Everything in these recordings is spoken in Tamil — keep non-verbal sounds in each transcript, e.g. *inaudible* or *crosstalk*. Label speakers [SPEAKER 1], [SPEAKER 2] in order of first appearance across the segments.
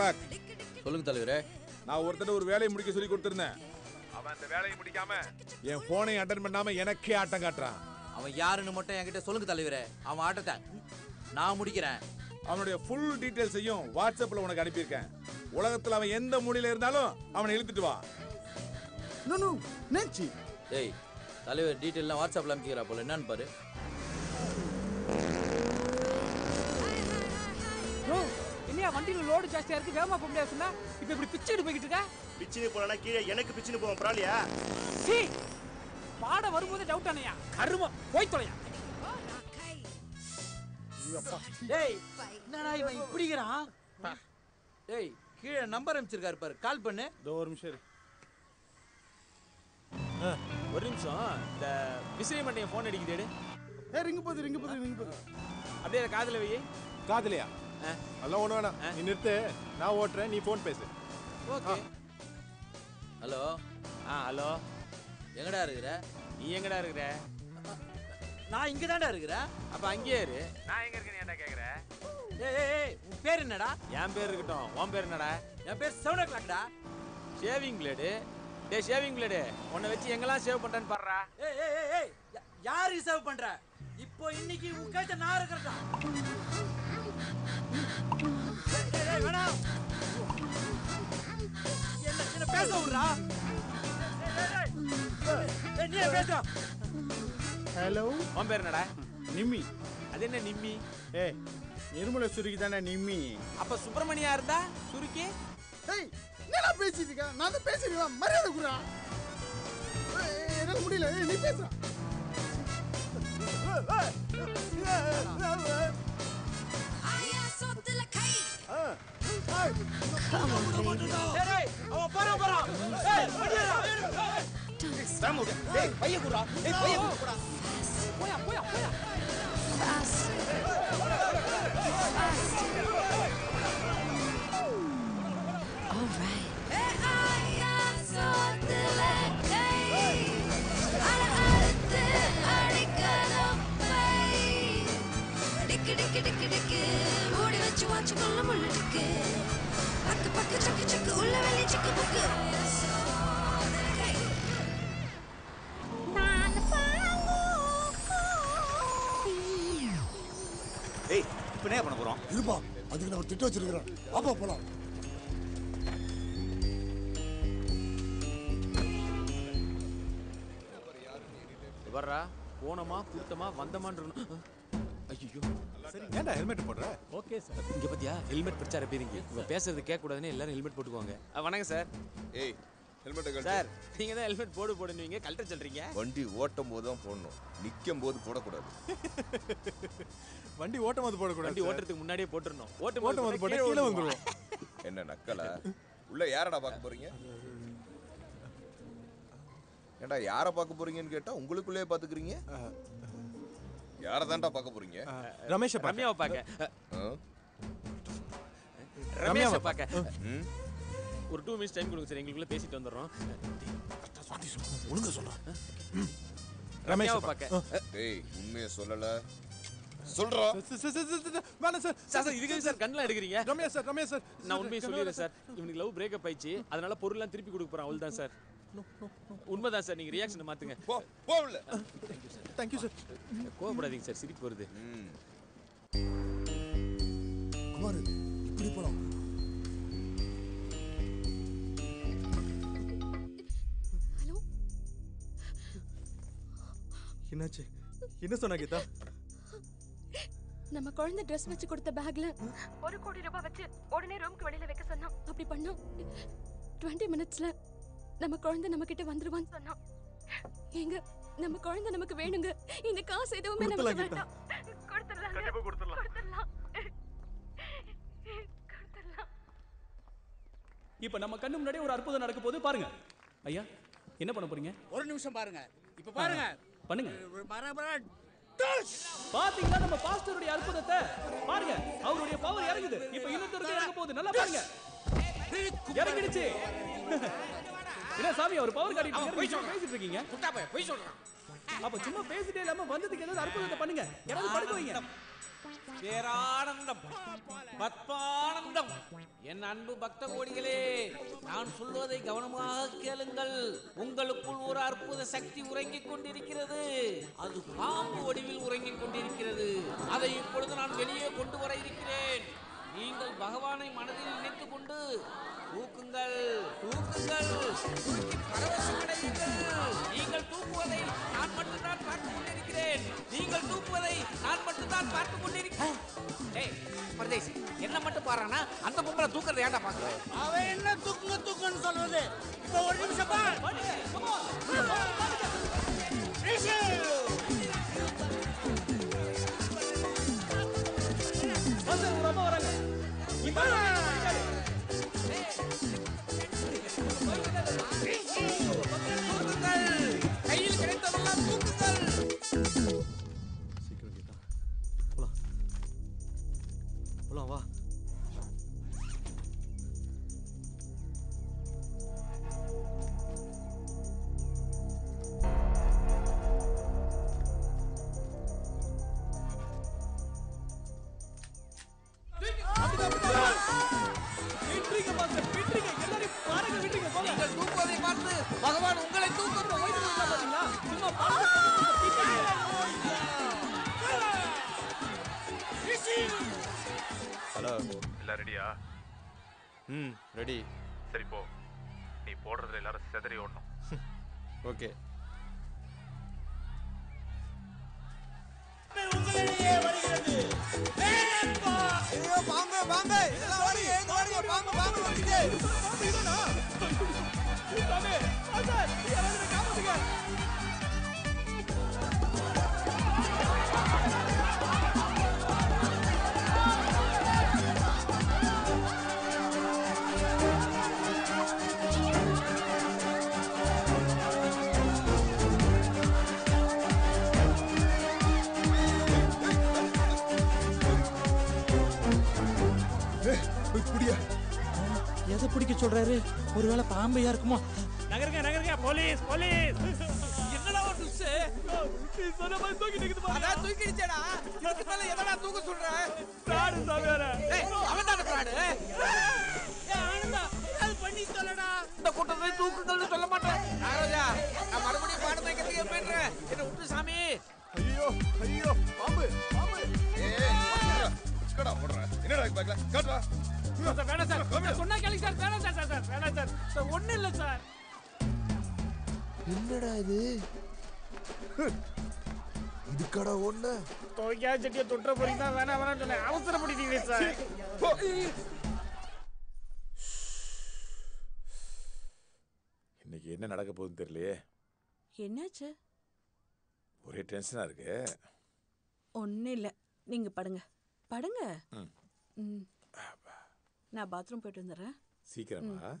[SPEAKER 1] பாக்
[SPEAKER 2] சொல்லுங்க தலைவரே.
[SPEAKER 1] நான் ஒருத்தர் ஒரு வேலையை முடிக்க சொல்லி கொடுத்திருந்தேன்.
[SPEAKER 3] அவன் அந்த வேலையை முடிக்காம
[SPEAKER 1] என் போனை அட்டன் பண்ணாம எனக்கே ஆட்டம் காட்டுறான்.
[SPEAKER 2] அவன் யாருன்னு மட்டும் என்கிட்ட சொல்லுங்க தலைவரே. அவன் ஆட்டத்தை நான் முடிக்கிறேன்.
[SPEAKER 1] அவனுடைய ஃபுல் டீடைல்ஸையும் வாட்ஸ்அப்ல உனக்கு அனுப்பியிருக்கேன். உலகத்துல அவன் எந்த மூலையில இருந்தாலும் அவனை இழுத்துட்டு வா.
[SPEAKER 4] நோ நோ நெச்சி
[SPEAKER 2] டேய் தலைவர் டீட்டெயிலாம் வாட்ஸ்அப்ல அனுப்பிக்கிறா போல. என்னன்னு பாரு.
[SPEAKER 5] என்னையா வண்டியில லோடு ஜாஸ்தியா இருக்கு. வேகமா போக முடியாது சொன்னா இப்ப இப்படி பிச்சுட்டு போய்கிட்டு இருக்க?
[SPEAKER 6] பிச்சுன்னு போனா கீழே எனக்கு பிச்சுன்னு போவோம் பரவாயில்லையா?
[SPEAKER 5] சீ! பாட வரும்போது டவுட் ஆனையா? கருமம் போய் தொலையா?
[SPEAKER 2] டேய் என்னடா இவன் இப்படிங்கிறான் டேய் கீழே நம்பர் அனுப்பிச்சிருக்காரு பாரு. கால் பண்ணு.
[SPEAKER 1] இதோ ஒரு நிமிஷம்.
[SPEAKER 7] ஒரு நிமிஷம். இந்த விசிறி மண்டையன் ஃபோன் அடிக்குது
[SPEAKER 4] ஏ ரிங்கு போகுது ரிங்கு போகுது ரிங்கு போகுது
[SPEAKER 7] அப்படியே காதுல வை.
[SPEAKER 1] காதலியா? அதெல்லாம் ஒண்ணு வேணாம். நீ நிறுத்து. நான் ஓட்டுறேன். நீ போன் பேசு.
[SPEAKER 2] ஓகே. ஹலோ.
[SPEAKER 7] ஆ ஹலோ.
[SPEAKER 2] எங்கடா இருக்கிற?
[SPEAKER 7] நீ எங்கடா இருக்கிற?
[SPEAKER 2] நான் இங்க தான்டா இருக்கிறேன்
[SPEAKER 7] அப்ப அங்கேயே இரு
[SPEAKER 3] நான் எங்க இருக்கேன்னு ஏன்டா கேக்குற?
[SPEAKER 2] ஏய் ஏய், உன் பேர் என்னடா?
[SPEAKER 7] என் பேர் இருக்கட்டும். உன் பேர் என்னடா?
[SPEAKER 2] என் பேர் செவன் ஓ கிளாக்டா.
[SPEAKER 7] Shaving blade. டே ஷேவிங் பிளேடு. உன்னை வச்சு எங்கெல்லாம் சேவ் பண்றேன்னு பாடுறா.
[SPEAKER 2] ஏய் ஏய் ஏய் ஏய் யா- யார் ரிசர்வ் பண்ற? இப்போ இன்னைக்கு உன் கைட்ட நான் இருக்கிறதா பேச விடுறா ஏய், ஏய், ஏய். ஏய், நீ பேசுறா
[SPEAKER 4] ஹலோ
[SPEAKER 7] உன் பேர் என்னடா
[SPEAKER 4] நிம்மி
[SPEAKER 7] அது என்ன நிம்மி
[SPEAKER 4] ஏ நிர்மலேஸ்வரிக்கு தானே நிம்மி
[SPEAKER 7] அப்ப சுப்பிரமணியா இருந்தா சுருக்கி
[SPEAKER 4] ஏய் என்னடா பேசிட்டு இருக்க நான் தான் பேசிடுவேன் மரியாதை குடுறா என்னால முடியல ஏய், நீ பேசுறா
[SPEAKER 2] ஏய், ஏய், அவன் போறான் போறான்
[SPEAKER 6] இப்போ என்ன பண்ண போறோம்.
[SPEAKER 4] இருப்பா அதுக்கு நான் ஒரு திட்டம் வச்சிருக்கிறேன். அப்பா போலாம்.
[SPEAKER 7] வர்றா போனோமா கூட்டமா வந்தமான்னு ஐயோ
[SPEAKER 1] ஏன்டா ஹெல்மெட் போடுற?
[SPEAKER 7] Okay sir. இங்க பாத்தியா? ஹெல்மெட் பிரச்சார பேருங்க பேசுறது கேட்க கூடாதுன்னு எல்லாரும் ஹெல்மெட் போட்டுக்குவாங்க. வணக்கம் சார்.
[SPEAKER 8] ஏய் ஹெல்மெட்டை
[SPEAKER 7] சார் நீங்க தான் ஹெல்மெட் போடு போடுவீங்க கழட்ட சொல்றீங்க.
[SPEAKER 8] வண்டி ஓட்டும் போது தான் போடணும். நிற்கும் போது *laughs* போடக்கூடாது.
[SPEAKER 1] வண்டி ஓட்டும் போது போடக்கூடாது
[SPEAKER 7] வண்டி ஓட்டுறதுக்கு முன்னாடியே போட்டுறணும். ஓட்டும்
[SPEAKER 1] ஓட்டும் போது போட்டா கீழே வந்துருவோம்
[SPEAKER 8] என்ன நக்கலா? உள்ள யாரடா பார்க்க போறீங்க? ஏன்டா யாரை பார்க்க போறீங்கன்னு கேட்டா உங்களுக்குள்ளே பாத்துக்கிறீங்க யாரை தான்டா பார்க்க போறீங்க?
[SPEAKER 1] ரமேஷ்
[SPEAKER 7] ரம்யாவை பார்க்க? ரமேஷை பார்க்க.
[SPEAKER 8] ம்?
[SPEAKER 7] ஒரு டூ மினிட்ஸ் டைம் கொடுங்க சார் எங்களுக்குள்ள பேசிட்டு வந்துடுறோம்.
[SPEAKER 1] ஒழுங்கா சொல்றேன்
[SPEAKER 7] ரம்யாவை பார்க்க?
[SPEAKER 8] டேய் உண்மையை சொல்லல. சொல்றா.
[SPEAKER 1] வேணாம் சார்
[SPEAKER 7] சார் சார் இதுக்கு சார் கண்ணில் எடுக்கிறீங்க?
[SPEAKER 1] Ramya sir sir.
[SPEAKER 7] நான் உண்மையை சொல்லிடுறேன் சார். இவனுக்கு லவ் பிரேக்கப் ஆயிடுச்சு. அதனால பொருள்லாம் திருப்பி கொடுக்க போறான் அவள் தான் சார் உண்மைதான் சார். நீங்க ரியாக்ஷனை மாத்துங்க.
[SPEAKER 8] போ போ உள்ள
[SPEAKER 1] தேங்க்யூ சார்
[SPEAKER 7] கோவப்படாதீங்க சார். சிரிப்பு வருது.
[SPEAKER 8] ம்.
[SPEAKER 4] குமார் இப்படி போலாம்.
[SPEAKER 1] என்னாச்சு? என்ன சொன்னா கீதா?
[SPEAKER 9] நம்ம குழந்தை ட்ரெஸ் வச்சு கொடுத்த பேக்ல ஒரு கோடி ரூபாய் வச்சு உடனே ரூமுக்கு வெளியில வைக்க சொன்னான். அப்படி பண்ணோம் டுவெண்ட்டி மினிட்ஸ்ல நம்ம குழந்தை நம்ம கிட்ட வந்துருவான்னு சொன்னான். ஏங்க நம்ம குழந்தை நமக்கு வேணுங்க. இந்த காசு எதுவுமே நமக்கு வேண்டாம். கொடுத்துடலாம்
[SPEAKER 3] கண்டிப்பா கொடுத்துடலாம்.
[SPEAKER 9] கொடுத்துடலாம். கொடுத்துடலாம்.
[SPEAKER 5] இப்ப நம்ம கண்ணு முன்னாடி ஒரு அற்புதம் நடக்க போகுது. பாருங்க. ஐயா என்ன பண்ண போறீங்க?
[SPEAKER 10] ஒரு நிமிஷம் பாருங்க. இப்ப பாருங்க.
[SPEAKER 5] பண்ணுங்க.
[SPEAKER 10] பரபர
[SPEAKER 5] பாத்தீங்களா நம்ம பாஸ்டருடைய அற்புதத்தை? பாருங்க அவருடைய பவர் இறங்குது. இப்ப இன்னொருத்தருக்கு இறங்க போகுது நல்லா பாருங்க. இறங்கிடுச்சு. என்ன சாமி அவர் பவர் காட்டிட்டு பேசிட்டு இருக்கீங்க. அப்ப சும்மா பேசிட்டே இல்லாம வந்ததுக்கு ஏதாவது அற்புதத்தை பண்ணுங்க. யாராவது படுக்க வைங்க.
[SPEAKER 11] பேரானந்தம் பத்மானந்தம். என் அன்பு பக்த கோடிகளே நான் சொல்வதை கவனமாக கேளுங்கள். உங்களுக்குள் ஒரு அற்புத சக்தி உறங்கிக் கொண்டிருக்கிறது. அது பாம்பு வடிவில் உறங்கிக் கொண்டிருக்கிறது. அதை இப்பொழுது நான் வெளியே கொண்டு வர இருக்கிறேன். நீங்கள் பகவானை மனதில் நினைத்துக் கொண்டு தூக்குங்கள் தூக்குங்கள். தூக்கி பரவசமடையுங்கள் என்ன அந்த பொம்பளை தூக்கறது ஏன்டா பாக்குறேன்
[SPEAKER 10] அவன் என்ன தூக்குங்க தூக்குன்னு சொல்றது? இப்போ ஒரு நிமிஷம்
[SPEAKER 12] எல்லாம் ரெடியா
[SPEAKER 1] ம் ரெடி
[SPEAKER 12] சரி போ நீ போடுறதுல எல்லாரும் செதறி ஓடணும்
[SPEAKER 1] ஓகே
[SPEAKER 4] வாங்க வாங்க எல்லாம் வாங்க வாங்க வாங்க வாங்க வந்துட்டு
[SPEAKER 5] சாமி மாஸ்டர் யாராவது காப்பாத்துங்க
[SPEAKER 10] சொல்றாரு ஒருவேளை பாம்பையா இருக்குமோ?
[SPEAKER 5] நகருங்க நகருங்க. Police police.
[SPEAKER 11] என்னடா ஒரு
[SPEAKER 5] சொன்ன மாதிரி தூக்கி நிக்குது பாருங்க.
[SPEAKER 11] அதான் தூக்கிடுச்சேடா. இதுக்கு மேல எதடா தூக்க சொல்ற?
[SPEAKER 5] பிராடு சாமியாரே
[SPEAKER 11] ஏய் அவன் தான பிராடு
[SPEAKER 10] ஆனந்தா அது பண்ணி சொல்லடா.
[SPEAKER 11] இந்த கூட்டத்தை தூக்குங்கள்னு சொல்ல மாட்டேன். நாகராஜா நான் மறுபடியும் பாடம் வைக்கிறதுக்கு போயிடுறேன் என்ன விட்டு சாமி?
[SPEAKER 13] ஐயோ ஐயோ பாம்பு பாம்பு. ஏய் கடா போடுற என்னடா பேக்ல காட்டுடா.
[SPEAKER 5] சார் வேணாம் சார். சொன்னா கேளுங்க சார். வேணாம் சார் சார் சார். வேணாம் சார். சார் ஒண்ணும் இல்ல சார்.
[SPEAKER 13] என்னடா இது? இதுக்கடா ஒண்ணு?
[SPEAKER 5] தோக்கியா செட்டியை தொற்ற போறீங்க தான் வேணாம் வேணாம் சொன்னேன். அவசரப்பட்டீங்களே சார்.
[SPEAKER 3] இன்னைக்கு என்ன நடக்க போகுதுன்னு தெரியலையே.
[SPEAKER 14] என்னாச்சு?
[SPEAKER 3] ஒரே டென்ஷனா இருக்கு.
[SPEAKER 14] ஒன்றும் இல்லை. நீங்கள் படுங்க. படுங்க.
[SPEAKER 3] ம்.
[SPEAKER 14] நான் பாத்ரூம் போயிட்டு வந்துடுறேன்.
[SPEAKER 3] சீக்கிரமா.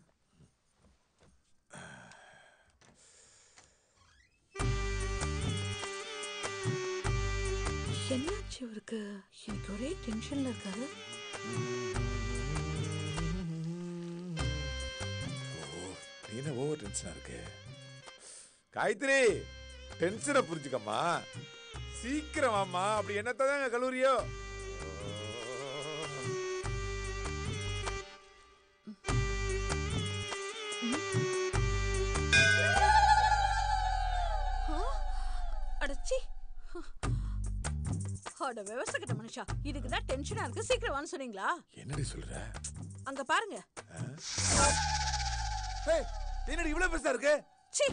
[SPEAKER 14] என்னாச்சு இவருக்கு எனக்கு ஒரே டென்ஷனில் இருக்காரு.
[SPEAKER 3] என்ன ஓவர் டென்ஷனா இருக்கு. காயத்ரி டென்ஷனை புரிஞ்சுக்கம்மா. சீக்கிரம் வாம்மா. அப்படி என்னத்தான் கல்லூரியோ?
[SPEAKER 14] இருக்கு சீக்கிரம் வான்னு சொன்னீங்களா?
[SPEAKER 3] என்னடி சொல்ற?
[SPEAKER 14] அங்க பாருங்க.
[SPEAKER 3] என்னடி இவ்வளவு பெருசா இருக்கு?
[SPEAKER 14] சி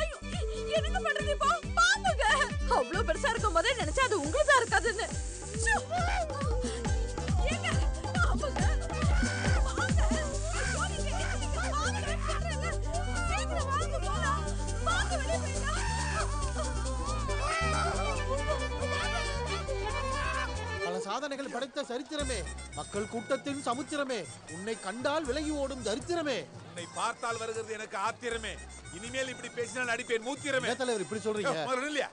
[SPEAKER 14] ஐயோ என்னங்க பண்றது இப்போ? அவ்வளவு பெருசா இருக்கும் போதே நினைச்சா அது உங்களுக்கு தான் இருக்காதுன்னு
[SPEAKER 4] சாதனைகள் படைத்த சரித்திரமே. மக்கள் கூட்டத்தின் சமுத்திரமே. உன்னை கண்டால் விலகி ஓடும் தரித்திரமே.
[SPEAKER 3] உன்னை பார்த்தால் வருகிறது எனக்கு ஆத்திரமே. இனிமேல் இப்படி பேசினால் அடிப்பேன் மூத்திரமே.
[SPEAKER 4] தலைவர் இப்படி சொல்றீங்க?
[SPEAKER 3] முதல்ல இல்லையா?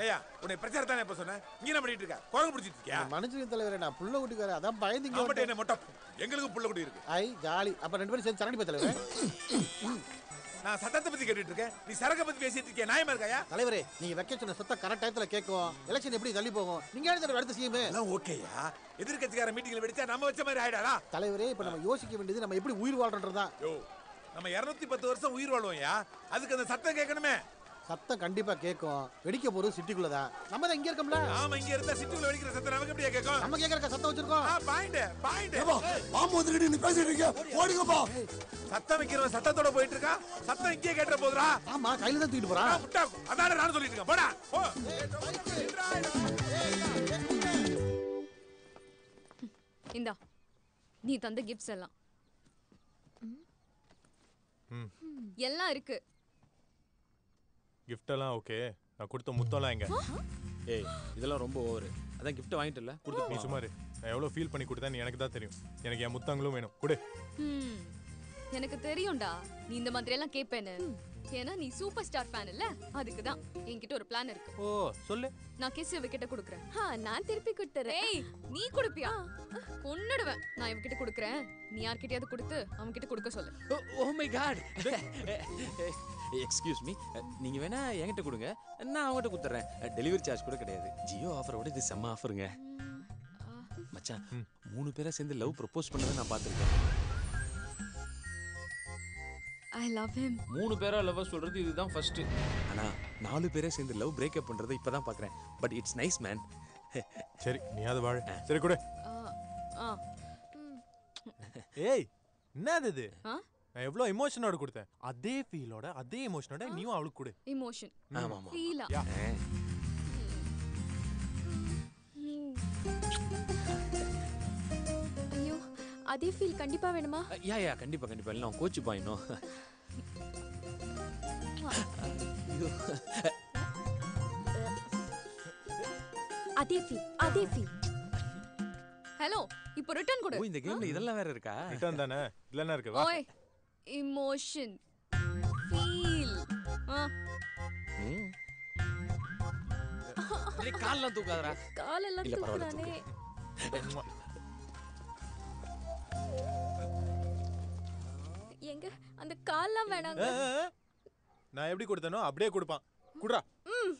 [SPEAKER 3] டேயா உன்னை பிரச்சாரம் தானே இப்ப சொன்னேன் இங்க என்ன பண்ணிட்டு இருக்க? குரங்கு பிடிச்சிட்டு இருக்கியா?
[SPEAKER 4] மனுஷன் தலைவரே நான் புள்ள குட்டிக்காரன் அதான் பயந்து
[SPEAKER 3] ஆமாட்டே என்ன மொட்டை எங்களுக்கு புள்ள குடி இருக்கு.
[SPEAKER 4] ஐ ஜாலி. அப்ப ரெண்டு பேரும் சேர்ந்து சரணி தலைவர்.
[SPEAKER 3] நான் சத்தத்தை பத்தி கேட்டுட்டு இருக்கேன் நீ சரக்க பத்தி பேசிட்டு இருக்கிய? நியாயமா இருக்காயா?
[SPEAKER 4] தலைவரே நீங்க வைக்க சொன்ன சத்தம் கரெக்ட் டயத்துல கேட்கும். எலெக்ஷன் எப்படி தள்ளி போகும்? நீங்க எழுத அடுத்த சிஎம்
[SPEAKER 3] எல்லாம் ஓகேயா எதிர்க்கட்சிக்கார மீட்டிங்ல வெடிச்சா நம்ம வச்ச மாதிரி ஆயிடாதா?
[SPEAKER 4] தலைவரே இப்ப நம்ம யோசிக்க வேண்டியது நம்ம எப்படி உயிர் வாழ்றோன்றதா
[SPEAKER 3] நம்ம 210 பத்து வருஷம் உயிர் வாழ்வோம்யா அதுக்கு அந்த சத்தம் கேட்கணுமே.
[SPEAKER 4] சத்தம் கண்டிப்பா கேட்கும். வெடிக்க போறது சிட்டிக்குள்ளதான். நம்ம தான் இங்க இருக்கோம்ல.
[SPEAKER 3] ஆமா இங்க இருந்தா சிட்டிக்குள்ள வெடிக்கிற சத்தம் நமக்கு எப்படியா கேட்கும்?
[SPEAKER 4] நம்ம கேக்குற சத்தம் வச்சிருக்கோம்.
[SPEAKER 3] பாயிண்ட் பாயிண்ட்
[SPEAKER 13] பாம்பு வந்துக்கிட்டு நீ பேசிட்டு இருக்க ஓடுங்கப்பா.
[SPEAKER 3] சத்தம் வைக்கிறவன் சத்தத்தோட போயிட்டு இருக்கான். சத்தம் இங்கே கேட்டுற போதுடா.
[SPEAKER 4] ஆமா கையில தான் தூக்கிட்டு போறான்.
[SPEAKER 3] முட்டாக்கும் அதான் நான் சொல்லிட்டு இருக்கேன். போடா போ.
[SPEAKER 15] இந்தா நீ தந்த கிஃப்ட்ஸ் எல்லாம். எல்லாம் இருக்கு.
[SPEAKER 1] எல்லாம் ஓகே. நான் கொடுத்த முத்தம்லாம் எங்க?
[SPEAKER 7] ஏய் இதெல்லாம் ரொம்ப ஓவர் அதான் gift வாங்கிட்டல
[SPEAKER 1] நீ
[SPEAKER 7] கொடுத்து
[SPEAKER 1] சும்மா இரு. நான் எவ்வளவு ஃபீல் பண்ணி கொடுத்தேன்னு எனக்கு தான் தெரியும். எனக்கு என் முத்தங்களும் வேணும். கொடு.
[SPEAKER 15] ம், எனக்கு தெரியும்டா. நீ இந்த மாதிரி எல்லாம் கேட்பேன்னு ஏன்னா நீ சூப்பர் ஸ்டார் ஃபேன் இல்ல? அதுக்கு தான். என்கிட்ட ஒரு பிளான் இருக்கு.
[SPEAKER 1] ஓ சொல்லு.
[SPEAKER 15] நான் கிஸ் இவகிட்ட கொடுக்குறேன். நான் திருப்பி கொடுத்துறேன். ஏய் நீ கொடுப்பியா? கொன்னுடுவேன். நான் இவகிட்ட கொடுக்குறேன். நீ யார்கிட்டயாவது கொடுத்து அவன் கிட்ட கொடுக்க சொல்லு.
[SPEAKER 7] Oh my God *laughs* *laughs* excuse me நீங்க வேணா என்கிட்ட கொடுங்க. நான் அவங்ககிட்ட கொடுத்துறேன். டெலிவரி சார்ஜ் கூட கிடையாது. ஜியோ ஆஃபரோட இது செம்ம ஆஃபருங்க மச்சான் மூணு பேரா சேர்ந்து லவ் ப்ரப்போஸ் பண்ணதை நான் பார்த்துருக்கேன்.
[SPEAKER 15] ஐ லவ் ஹிம்
[SPEAKER 7] மூணு பேரா லவ் சொல்றது இதுதான் ஃபர்ஸ்ட் ஆனா நாலு பேரே சேர்ந்து லவ் பிரேக்கப் பண்றதை இப்பதான் பார்க்கறேன். பட் இட்ஸ் நைஸ் மேன்
[SPEAKER 1] சரி நீ அது வாழ. சரி கொடு.
[SPEAKER 15] ஆ
[SPEAKER 1] ஏய் என்னது இது? நான் எவ்வளவு எமோஷனோட கொடுத்தேன்? அதே ஃபீலோட அதே எமோஷனோட நீயும் அவளுக்கு கொடு.
[SPEAKER 15] இமோஷன்
[SPEAKER 1] ஆமா, ஆமா.
[SPEAKER 15] ஃபீலா
[SPEAKER 1] யா.
[SPEAKER 15] ஐயோ அதே ஃபீல் கண்டிப்பா வேணுமா?
[SPEAKER 7] யா யா கண்டிப்பா கண்டிப்பா. இல்லை நான் கோச்சு பாயினோம்
[SPEAKER 15] அதே ஃபீல் அதே ஃபீல் ஹலோ இப்போ ரிட்டர்ன் கொடு.
[SPEAKER 7] ஓ இந்த கேம்ல இதெல்லாம் வேற இருக்கா?
[SPEAKER 1] ரிட்டர்ன் தானே? இல்லைன்னா இருக்கு. வா.
[SPEAKER 15] ஓய் இமோஷன் ஃபீல் ஆ.
[SPEAKER 7] ம். டேய், கால்லாம் தூக்காதடா.
[SPEAKER 15] காலெல்லாம்
[SPEAKER 7] இல்ல, பரவாயில்ல,
[SPEAKER 15] தூக்குறானே. எங்க? அந்த கால்லாம் வேணாங்க.
[SPEAKER 1] நான் எப்படி கொடுத்தனோ அப்படியே கொடுப்பான். குடுறா.
[SPEAKER 15] ம்.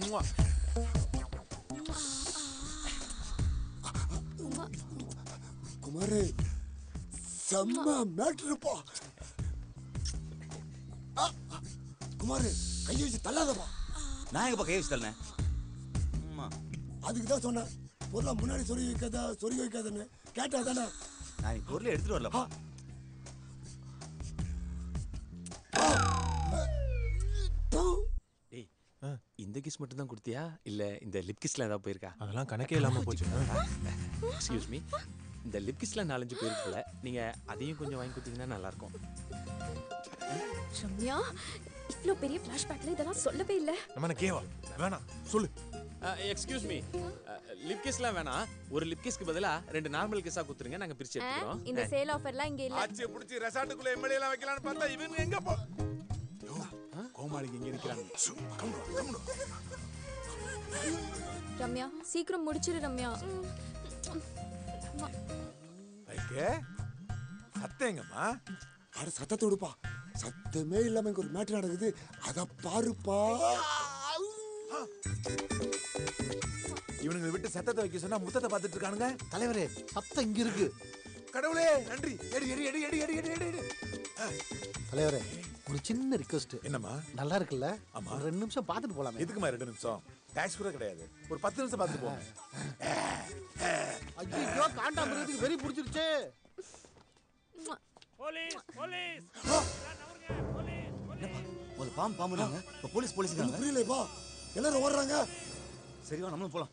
[SPEAKER 1] முவா.
[SPEAKER 13] குமாரு செம்ம மேட்ருப்பா. குமாரு கையை வச்சு தள்ளாதப்பா.
[SPEAKER 16] நான் எங்கப்பா கை வச்சு தள்ளேன்
[SPEAKER 13] அதுக்கு தான் சொன்னேன். பொருளை முன்னாடி சொருகி வைக்காத சொருகி வைக்காதன்னு. கேட்டா தானே?
[SPEAKER 16] நான் நீ பொருளை எடுத்துட்டு வரலப்பா.
[SPEAKER 7] இந்த கிஸ் மட்டும் தான் கொடுத்தியா? இல்ல இந்த லிப் கிஸ்ல ஏதாவது போயிருக்கா?
[SPEAKER 1] அதெல்லாம் கணக்கே இல்லாம போச்சு.
[SPEAKER 7] எக்ஸ்கியூஸ் மீ இந்த லிப் கிஸ்ல நாலஞ்சு போயிருக்குல்ல நீங்க அதையும் கொஞ்சம் வாங்கி கொடுத்தீங்கன்னா நல்லா இருக்கும்
[SPEAKER 15] ரம்யா இவ்ளோ பெரிய ஃபிளாஷ்பேக்ல இதெல்லாம் சொல்லவே இல்ல.
[SPEAKER 1] நம்ம கேவா வேணாம். சொல்லு.
[SPEAKER 7] எக்ஸ்கியூஸ் மீ லிப் கிஸ்லாம் வேணாம். ஒரு லிப் கிஸ்க்கு பதிலா ரெண்டு நார்மல் கிஸ்ஸா கொடுத்துருங்க நாங்க பிரிச்சு எடுத்துக்கிறோம்.
[SPEAKER 15] இந்த சேல் ஆஃபர்லாம் இங்க இல்ல.
[SPEAKER 3] ஆட்சியை பிடிச்சி ரெசார்ட்டுக்குள்ள எம்எல்ஏ எல்லாம் வைக்கலாம்னு பார்த்தா இவங்க எங்க போ கோமாளிக்கு இங்க நிக்கிறாங்க
[SPEAKER 15] ரம்யா சீக்கிரம் முடிச்சிரு ரம்யா.
[SPEAKER 3] வைக்கே சத்தம் எங்கம்மா
[SPEAKER 13] சத்தத்தை விடுப்பா. சத்தமே இல்லாம இங்க ஒரு மேட்ரு நடக்குது. அத பாருப்பா.
[SPEAKER 3] இவனுங்களை விட்டு சத்தத்தை வைக்க சொன்னா முத்தத்தை பார்த்துட்டு இருக்கானுங்க.
[SPEAKER 4] தலைவரே சத்தம் இங்க இருக்கு.
[SPEAKER 3] கடவுளே நன்றி. எடி எடி எடி எடி எடி எடி எடி எடி.
[SPEAKER 4] தலைவரே ஒரு சின்ன ரிக்வெஸ்ட்
[SPEAKER 3] என்னம்மா?
[SPEAKER 4] நல்லா இருக்குல்ல?
[SPEAKER 3] ஆமா.
[SPEAKER 4] ரெண்டு நிமிஷம் பார்த்துட்டு போலாமே.
[SPEAKER 3] எதுக்குமா ரெண்டு நிமிஷம்? டாக்ஸ் கூட கிடையாது. ஒரு பத்து நிமிஷம் பார்த்துட்டு போங்க
[SPEAKER 4] ஐயோ காண்டாமிருகத்துக்கு வெறி பிடிச்சிருச்சே.
[SPEAKER 10] Police police.
[SPEAKER 16] ஒரு பாம்பு பாம்புனாங்க இப்போ போலீஸ் போலீஸ்
[SPEAKER 13] ஒண்ணும் புரியலையப்பா எல்லாரும் ஓடுறாங்க.
[SPEAKER 16] சரி வா நம்மளும் போலாம்.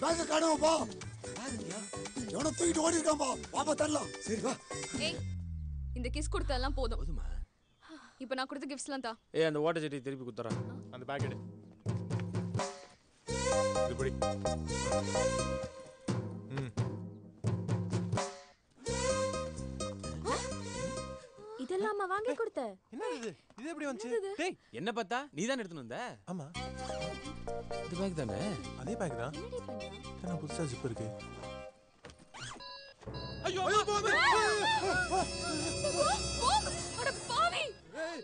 [SPEAKER 13] பேங்க காணுவாப்பா எவனோ தூக்கிட்டு ஓடி இருக்கான்பா பாப்பா தரலாம். சரி வா.
[SPEAKER 15] ஏய் இந்த கிஸ் கொடுத்ததெல்லாம் போதும். இப்போ நான் கொடுத்த கிஃப்ட்ஸ்லாம் தா.
[SPEAKER 7] ஏ அந்த வாட்டர் செடி திருப்பி குத்துறேன்
[SPEAKER 1] அந்த பேக் எடு இது பிடி ம்
[SPEAKER 15] இதெல்லாமா
[SPEAKER 17] வாங்கி கொடுத்த
[SPEAKER 18] என்ன இது இது எப்படி வந்துச்சு டேய்
[SPEAKER 7] என்ன பார்த்தா நீ தான் எடுத்துன்னு வந்த
[SPEAKER 18] ஆமா
[SPEAKER 7] இது பேக் தானே
[SPEAKER 18] அதே பேக் தான் என்ன புதுசா ஜிப் இருக்கு
[SPEAKER 3] ஐயோ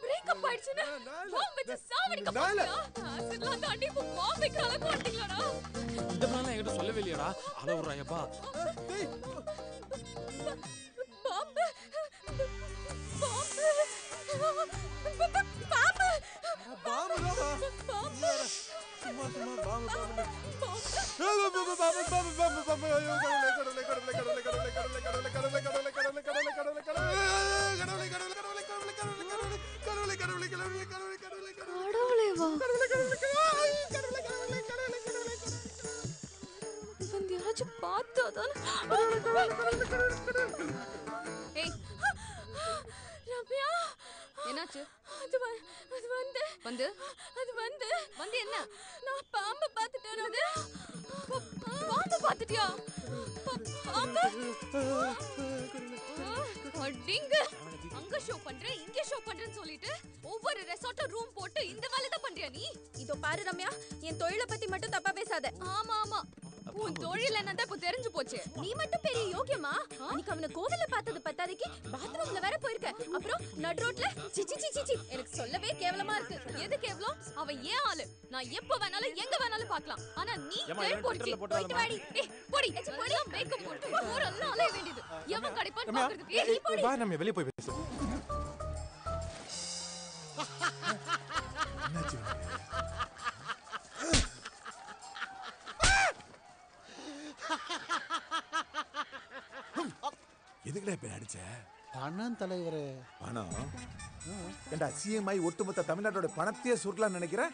[SPEAKER 15] பிரேக்கப் ஆயிடுச்சுன்னு பாம்பு வச்சு சாவடிக்க பாத்தியா ஆசிட்லாம் தாண்டி இப்போ பாம்பு வைக்கிற அளவுக்கு வந்துட்டீங்களாடா
[SPEAKER 7] இந்த பிளான் என்கிட்ட சொல்லவே இல்லையாடா அட விட்றாயப்பா
[SPEAKER 15] பாம்பு பாம்பு பாம்பு
[SPEAKER 1] பாம்பு
[SPEAKER 15] பாம்பு
[SPEAKER 1] சும்மா சும்மா பாம்பு பாம்பு பாம்பு பாம்பு பாம்பு பாம்பு பாம்பு ஐயோ கடவுளே கடவுளே கடவுளே கடவுளே கடவுளே கடவுளே கடவுளே கடவுளே கடவுளே
[SPEAKER 15] யாராச்சும் பார்த்தாதான் ஏய். ரம்யா. என்னாச்சு? அது அது வந்து. வந்து? அது வந்து. வந்து என்ன? நான் பாம்பு பார்த்துட்டேன் அது பாம்பு பார்த்துட்டியா? பாம்பு. அடிங்க. அங்க ஷோ பண்ற இங்க ஷோ பண்றேன்னு சொல்லிட்டு ஒவ்வொரு ரெசார்ட்ல ரூம் போட்டு இந்த வேலை தான் பண்றியா நீ?
[SPEAKER 17] இதோ பாரு ரம்யா என் தொழிலை பத்தி மட்டும் தப்பா பேசாத.
[SPEAKER 15] ஆமா ஆமா. உன் தொழில் என்னதான் இப்ப தெரிஞ்சு போச்சு.
[SPEAKER 17] நீ மட்டும் பெரிய யோக்கியமா அன்னைக்கு அவனை கோவில்ல பார்த்தது பத்தாதைக்கு பாத்ரூம்ல வேற போயிருக்க. அப்புறம் நட் ரோட்ல சிச்சி சிச்சி சி எனக்கு சொல்லவே கேவலமா இருக்கு.
[SPEAKER 15] எது கேவலம்? அவன் ஏன் ஆளு? நான் எப்ப வேணாலும் எங்க வேணாலும் பார்க்கலாம். ஆனா நீ கேள்
[SPEAKER 7] இவன்
[SPEAKER 15] போடி
[SPEAKER 7] Twitterல போட்டாதம்மா.
[SPEAKER 15] போயிட்டு வாடி. ஏய் போடி. போடி மேக்கப் போட்டு ஊரெல்லாம் அலைய வேண்டியது. எவன் கிடைப்பான்னு பாக்குறதுக்கு ஏய் நீ போடி.
[SPEAKER 18] வா நம்ம வெளிய போய் பேசு என்னாச்சு?
[SPEAKER 3] எதுக்குடா இப்ப அடிச்ச
[SPEAKER 4] பணம் தலைவரே.
[SPEAKER 3] பணம்? ஏண்டா சிஎம் ஆகி ஒட்டுமொத்த தமிழ்நாட்டோட பணத்தையே சுருட்டலாம்னு நினைக்கிறேன்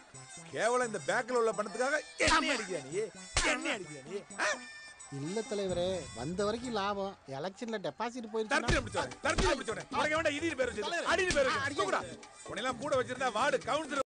[SPEAKER 3] கேவலம் இந்த பேக்ல உள்ள பணத்துக்காக என்ன அடிக்கிறியா நீ? என்ன அடிக்கிறியா நீ?
[SPEAKER 4] இல்ல தலைவரே வந்த வரைக்கும் லாபம். எலெக்ஷன்ல டெபாசிட்
[SPEAKER 3] தரத்தில பிடிச்சவனே தரத்தில பிடிச்சவனே உனக்கு வேண்டாம் இடி பேர் வச்சு அடி பேர் வச்சு உன்னை எல்லாம் கூட வச்சிருந்தா வார்டு கவுன்சிலர்